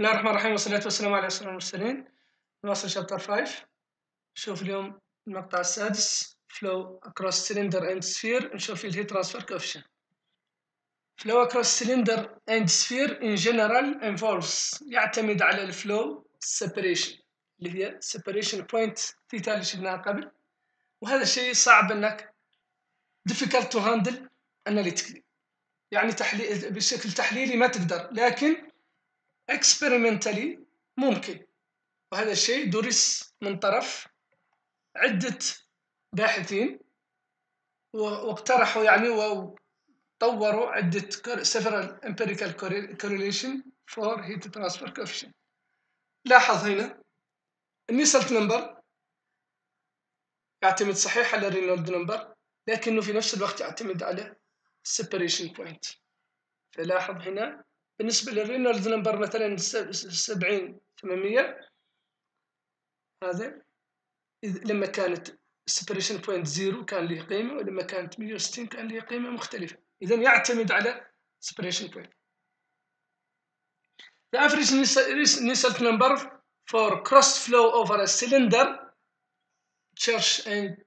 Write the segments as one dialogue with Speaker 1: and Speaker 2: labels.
Speaker 1: الله الرحمن الرحيم والصلاة والسلام على أشرف المرسلين. نواصل شابتر 5 نشوف اليوم المقطع السادس flow across cylinder and sphere. نشوف فيه الهيت transfer coefficient. flow across cylinder and sphere in general involves يعتمد على الفلو separation اللي هي separation point ثيتا اللي شفناها قبل. وهذا الشيء صعب إنك difficult to handle analytically. يعني تحليل بشكل تحليلي ما تقدر لكن experimentally ممكن. وهذا الشيء درس من طرف عدة باحثين واقترحوا يعني وطوروا عدة several empirical correlation for heat transfer coefficient. لاحظ هنا ال Nusselt number يعتمد صحيح على ال Reynolds number لكنه في نفس الوقت يعتمد على separation point. فلاحظ هنا بالنسبة لل Reynolds number مثلا سبعين ثمانمية. هذا لما كانت separation point zero كان له قيمة ولما كانت 160 كان له قيمة مختلفة. إذا يعتمد على separation point The average Nusselt number for cross flow over a cylinder. Churchill and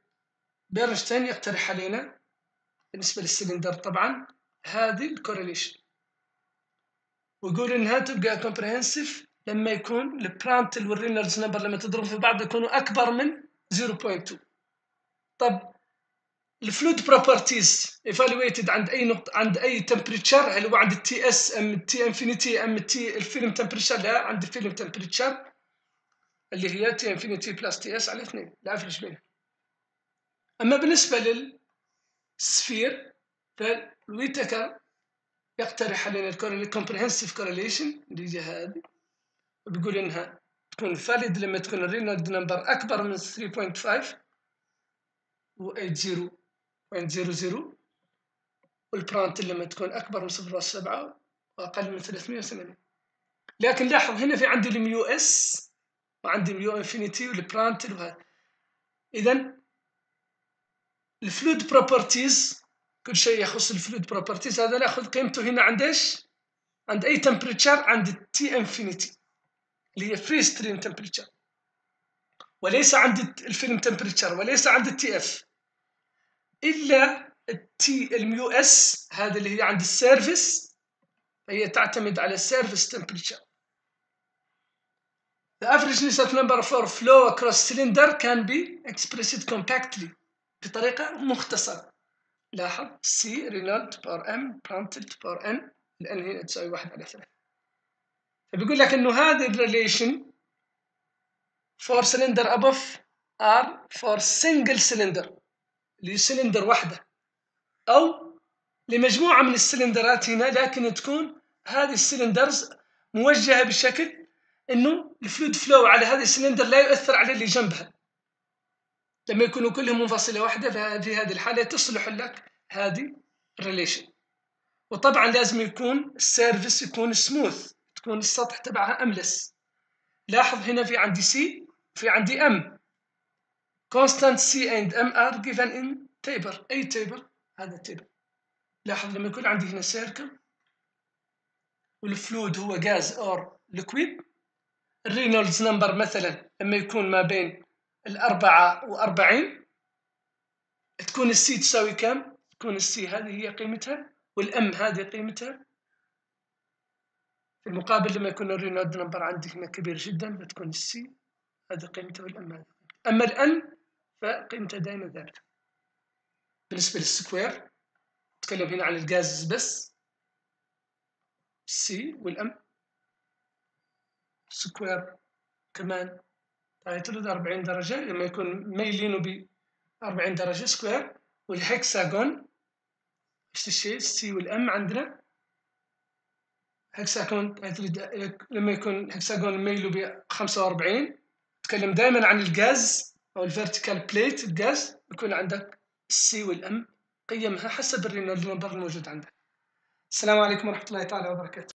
Speaker 1: Bernstein يقترح علينا بالنسبة للسلندر طبعا. هذه ال correlation ويقول إنها تبقى comprehensive لما يكون ال Prandtl وال Reynolds number لما تضرب في بعض يكونوا أكبر من 0.2 طب ال fluid properties evaluated عند أي نقطة عند أي temperature هل هو عند التي اس أم التي انفينيتي أم التي ال film temperature لا عند الفيلم تمبريتشر اللي هي T infinity plus T s على اثنين. ال average بينها أما بالنسبة لل sphere فال Whitaker يقترح علينا ال comprehensive correlation اللي هي هذه. وبيقول إنها تكون valid لما تكون ال Reynolds number أكبر من 3.5 و 80.00 وال Prandtl لما تكون أكبر من 0.7 واقل من 380 لكن لاحظ هنا في عندي ال mu s وعندي ال mu infinity وال Prandtl وهذا. اذا ال fluid properties كل شيء يخص ال fluid properties هذا ناخذ قيمته هنا عند إيش؟ عند أي temperature عند ال T infinity اللي هي free stream temperature وليس عند ال film temperature وليس عند ال T f إلا التي ال mu s هذا اللي هي عند ال surface هي تعتمد على ال surface temperature The average Nusselt number for flow across cylinder can be expressed compactly بطريقة مختصرة. لاحظ C Reynolds power m Prandtl power n ال n هنا تساوي واحد على ثلاثة. فبيقول لك إنه هذه ال relation for cylinder above are for single cylinder ل cylinder واحدة. أو لمجموعة من السلندرات هنا لكن تكون هذه ال cylinders موجهة بشكل إنه ال fluid flow على هذه السلندر لا يؤثر على اللي جنبها. لما يكونوا كلهم منفصلة واحدة ففي هذه الحالة تصلح لك هذه ال relation وطبعا لازم يكون ال surface يكون سموث تكون السطح تبعها أملس. لاحظ هنا في عندي C في عندي m constant C and M are given in table أي table هذا table. لاحظ لما يكون عندي هنا circle وال fluid هو غاز or liquid ال Reynolds number مثلا لما يكون ما بين الأربعة وأربعين. تكون ال C تساوي كم؟ تكون ال C هذه هي قيمتها وال m هذه قيمتها. في المقابل لما يكون ال Reynolds number عندي هنا كبير جدا بتكون ال C هذه قيمتها وال m هذه أما ال n فقيمتها دائما ثابتة. بالنسبة لل square نتكلم هنا عن الجاز بس. ال C وال m. square كمان هيطرد 40 درجة لما يكون ميلينه ب 40 درجة square وال hexagon نفس الشيء؟ ال C وال m عندنا. هكساجون لما يكون هكساجون ميله ب 45 نتكلم دائما عن الغاز أو ال vertical plate الغاز يكون عندك ال C وال m. قيمها حسب ال Reynolds number الموجود عندك. السلام عليكم ورحمة الله تعالى وبركاته.